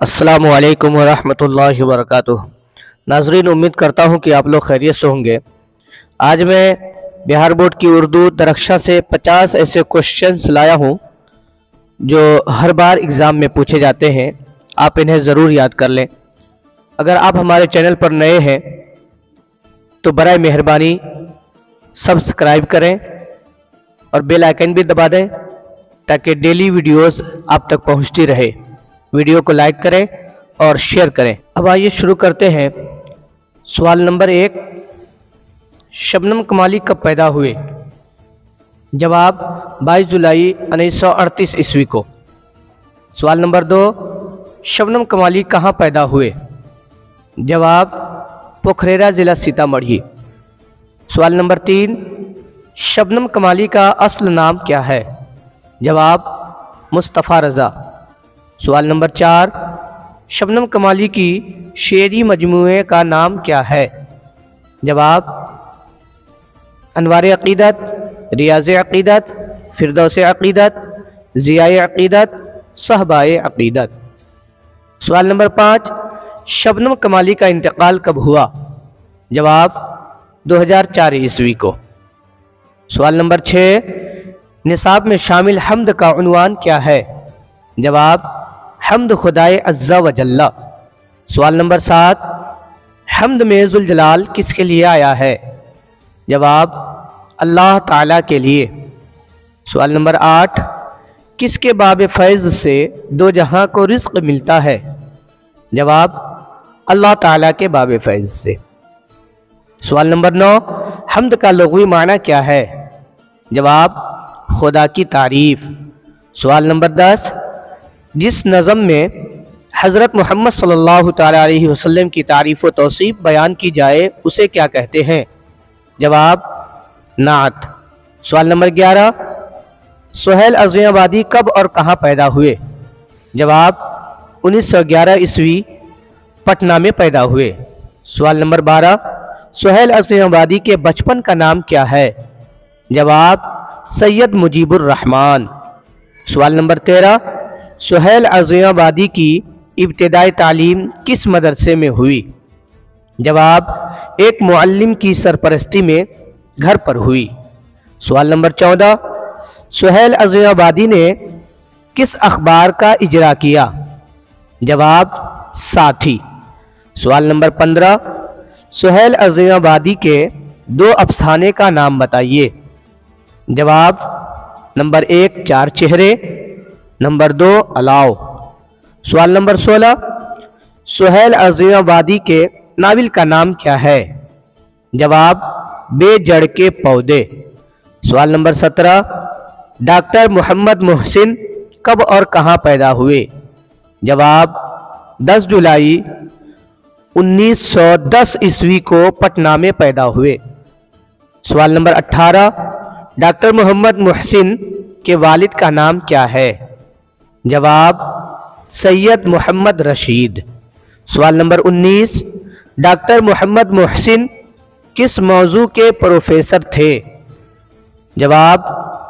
असलकम वरहमल वरक नाजरीन, उम्मीद करता हूँ कि आप लोग खैरियत से होंगे। आज मैं बिहार बोर्ड की उर्दू दरक्षा से 50 ऐसे क्वेश्चंस लाया हूँ, जो हर बार एग्ज़ाम में पूछे जाते हैं। आप इन्हें ज़रूर याद कर लें। अगर आप हमारे चैनल पर नए हैं तो बर मेहरबानी, सब्सक्राइब करें और बेल आइकन भी दबा दें, ताकि डेली वीडियोस आप तक पहुँचती रहे। वीडियो को लाइक करें और शेयर करें। अब आइए शुरू करते हैं। सवाल नंबर एक, शबनम कमाली कब पैदा हुए? जवाब 22 जुलाई उन्नीस सौ अड़तीस ईस्वी को। सवाल नंबर दो, शबनम कमाली कहाँ पैदा हुए? जवाब, पोखरेरा ज़िला सीतामढ़ी। सवाल नंबर तीन, शबनम कमाली का असल नाम क्या है? जवाब, मुस्तफ़ा रज़ा। सवाल नंबर चार, शबनम कमाली की शेरी मजमूए का नाम क्या है? जवाब, अनवार अकीदत, रियाज अकीदत, फिरदौस अकीदत ज़िया अकीदत सहबा अकीदत। सवाल नंबर पाँच, शबनम कमाली का इंतकाल कब हुआ? जवाब 2004 ईस्वी को। सवाल नंबर छः, निसाब में शामिल हमद का उनवान क्या है? जवाब हमद खुदाए अज्जा वजल्ला सवाल नंबर सात, हमद में जुलजलाल किसके लिए आया है? जवाब, अल्लाह ताला के लिए। सवाल नंबर आठ, किसके बाब फैज़ से दो जहाँ को रिस्क मिलता है? जवाब, अल्लाह ताला के बाब फैज़ से। सवाल नंबर नौ, हमद का लगवी माना क्या है? जवाब, खुदा की तारीफ़। सवाल नंबर दस जिस नज़म में हज़रत मोहम्मद सल्लल्लाहु अलैहि वसल्लम की तारीफ़ व तोसीब बयान की जाए, उसे क्या कहते हैं? जवाब, नात। सवाल नंबर ग्यारह, सोहेल अज़ियाबादी कब और कहाँ पैदा हुए? जवाब 1911 ईस्वी, पटना में पैदा हुए। सवाल नंबर बारह, सोहेल अज़ियाबादी के बचपन का नाम क्या है? जवाब, सैयद मुजीबुर रहमान सवाल नंबर तेरह सुहेल अजियाबादी की इब्तदाई तालीम किस मदरसे में हुई? जवाब, एक मुअल्लिम की सरपरस्ती में घर पर हुई। सवाल नंबर चौदह, सुहेल अजियाबादी ने किस अखबार का इजरा किया? जवाब, साथी। सवाल नंबर पंद्रह, सुहेल अजियाबादी के दो अफसाने का नाम बताइए। जवाब, नंबर एक, चार चेहरे। नंबर दो, अलाव। सवाल नंबर सोलह, सुहेल अजीमाबादी के नावल का नाम क्या है? जवाब, बेजड़ के पौधे। सवाल नंबर सत्रह, डॉक्टर मोहम्मद मोहसिन कब और कहाँ पैदा हुए? जवाब 10 जुलाई 1910 ईस्वी को पटना में पैदा हुए। सवाल नंबर 18 डॉक्टर मोहम्मद मोहसिन के वालिद का नाम क्या है? जवाब, सैयद मोहम्मद रशीद। सवाल नंबर 19 डॉक्टर मोहम्मद मोहसिन किस मौजू के प्रोफेसर थे? जवाब,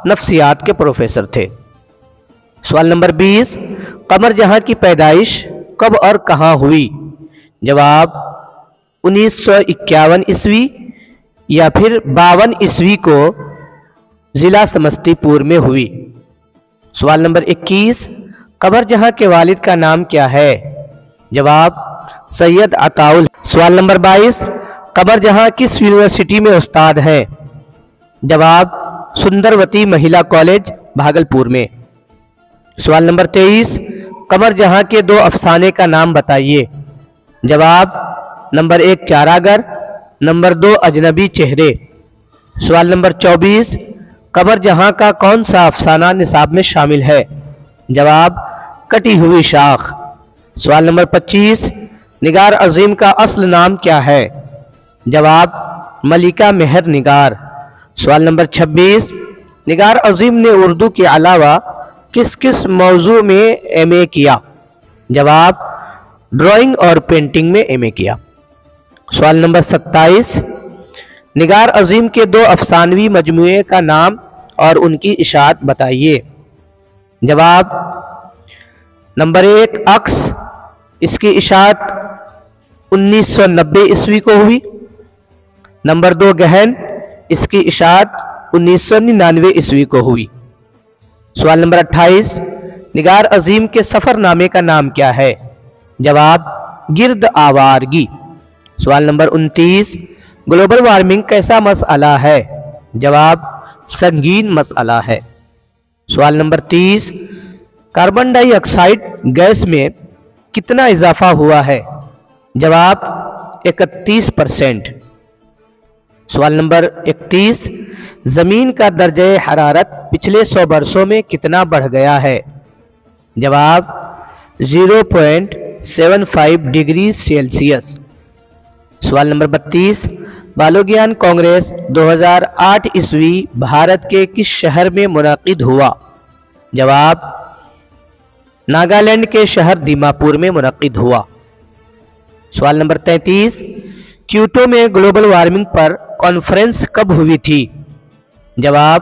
नफ्सियात के प्रोफेसर थे। सवाल नंबर 20 कमर जहाँ की पैदाइश कब और कहाँ हुई? जवाब, उन्नीस सौ इक्यावन ईस्वी या फिर बावन ईस्वी को ज़िला समस्तीपुर में हुई। सवाल नंबर 21 कबर जहाँ के वालिद का नाम क्या है? जवाब, सैयद अताउल। सवाल नंबर 22 कबर जहाँ किस यूनिवर्सिटी में उस्ताद हैं? जवाब, सुंदरवती महिला कॉलेज, भागलपुर में। सवाल नंबर 23 कबर जहाँ के दो अफसाने का नाम बताइए। जवाब, नंबर एक चारागर, नंबर दो अजनबी चेहरे। सवाल नंबर 24 कबर जहाँ का कौन सा अफसाना निसाब में शामिल है? जवाब, कटी हुई शाख। सवाल नंबर 25 निगार अजीम का असल नाम क्या है? जवाब, मलिका मेहर निगार। सवाल नंबर 26 निगार अजीम ने उर्दू के अलावा किस किस मौजू में एमए किया? जवाब, ड्राइंग और पेंटिंग में एमए किया। सवाल नंबर 27 निगार अजीम के दो अफसानवी मजमू का नाम और उनकी इशात बताइए। जवाब, नंबर एक, अक्स। इसकी इशात 1990 ईस्वी को हुई। नंबर दो, गहन। इसकी इशात उन्नीस सौ निन्यानवे ईस्वी को हुई। सवाल नंबर 28 निगार अजीम के सफ़रनामे का नाम क्या है? जवाब, गिरद आवारगी। सवाल नंबर 29 ग्लोबल वार्मिंग कैसा मसला है? जवाब, संगीन मसला है। सवाल नंबर 30 कार्बन डाइऑक्साइड गैस में कितना इजाफा हुआ है? जवाब 31 परसेंट। सवाल नंबर 31 ज़मीन का दर्ज हरारत पिछले सौ वर्षों में कितना बढ़ गया है? जवाब 0.75 डिग्री सेल्सियस। सवाल नंबर 32 बालोज्ञान कांग्रेस 2008 ईस्वी भारत के किस शहर में मुनद हुआ? जवाब, नागालैंड के शहर दीमापुर में मुनद हुआ। सवाल नंबर तैतीस, क्यूटो में ग्लोबल वार्मिंग पर कॉन्फ्रेंस कब हुई थी? जवाब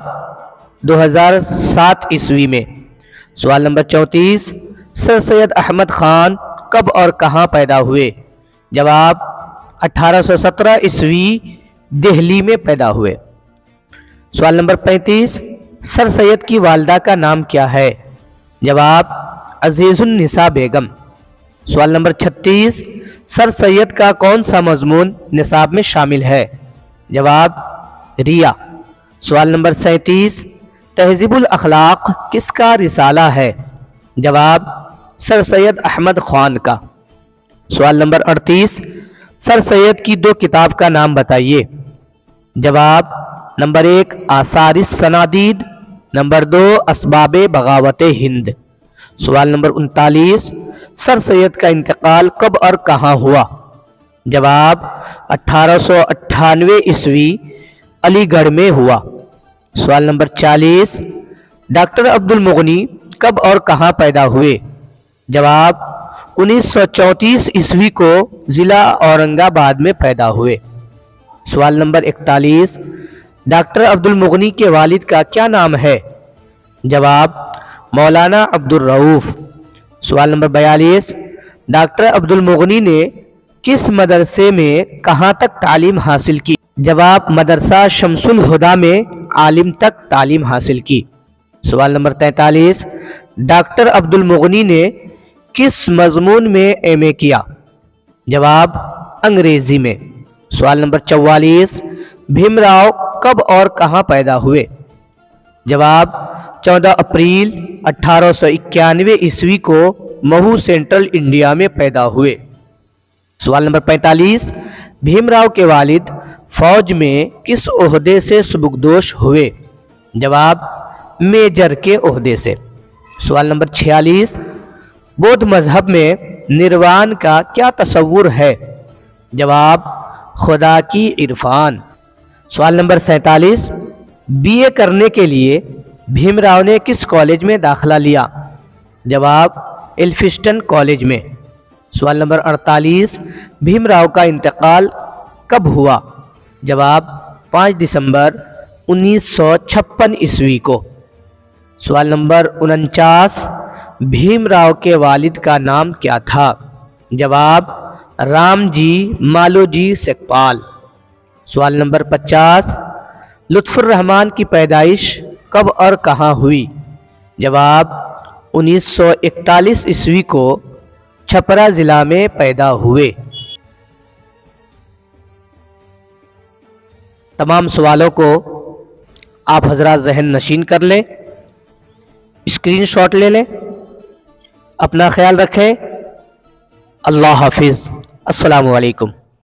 2007 ईस्वी में। सवाल नंबर चौंतीस, सर सैयद अहमद खान कब और कहाँ पैदा हुए? जवाब 1817 ईस्वी दिल्ली में पैदा हुए। सवाल नंबर 35 सर सैयद की वालदा का नाम क्या है? जवाब अजीज़ुलनिसा बेगम। सवाल नंबर 36 सर सैयद का कौन सा मजमून निसाब में शामिल है? जवाब, रिया। सवाल नंबर सैंतीस, तहजीबुल अखलाक किसका रिसाला है? जवाब, सर सैयद अहमद खान का। सवाल नंबर अड़तीस सर सैयद की दो किताब का नाम बताइए। जवाब, नंबर एक, आसारिस सनादीद, नंबर दो इसबाब बगावत हिंद। सवाल नंबर उनतालीस, सर सैयद का इंतकाल कब और कहाँ हुआ? जवाब, अठारह सौ अट्ठानवे ईस्वी अलीगढ़ में हुआ। सवाल नंबर चालीस, डॉक्टर अब्दुल मुगनी कब और कहाँ पैदा हुए? जवाब 1934 ईस्वी को ज़िला औरंगाबाद में पैदा हुए। सवाल नंबर इकतालीस, डॉक्टर अब्दुल मुगनी के वालिद का क्या नाम है? जवाब, मौलाना अब्दुल रऊफ़। सवाल नंबर बयालीस, डॉक्टर अब्दुल मुगनी ने किस मदरसे में कहाँ तक तालीम हासिल की? जवाब, मदरसा शमसुल हुदा में आलिम तक तालीम हासिल की। सवाल नंबर तैंतालीस, डॉक्टर अब्दुल मुगनी ने किस मजमून में एम ए किया? जवाब, अंग्रेज़ी में। सवाल नंबर चौवालीस, भीमराव कब और कहाँ पैदा हुए? जवाब 14 अप्रैल अठारह सौ इक्यानवे ईस्वी को महू सेंट्रल इंडिया में पैदा हुए। सवाल नंबर 45 भीमराव के वालिद फौज में किस ओहदे से सुबुकदोश हुए? जवाब, मेजर के ओहदे से। सवाल नंबर 46 बौद्ध मज़हब में निर्वाण का क्या तस्वुर है? जवाब, खुदा की इरफान। सवाल नंबर सैतालीस, बीए करने के लिए भीमराव ने किस कॉलेज में दाखला लिया? जवाब, एल्फिस्टन कॉलेज में। सवाल नंबर 48 भीमराव का इंतकाल कब हुआ? जवाब 5 दिसंबर 1956 ईस्वी को। सवाल नंबर उनचास भीमराव के वालिद का नाम क्या था? जवाब, राम जी मालोजी सेकपाल। सवाल नंबर 50 लुत्फुर की पैदाइश कब और कहाँ हुई? जवाब 1941 ईस्वी को छपरा ज़िला में पैदा हुए। तमाम सवालों को आप हजरा जहन नशीन कर लें, स्क्रीनशॉट ले लें। अपना ख्याल रखें। अल्लाह हाफिज़। अस्सलाम वालेकुम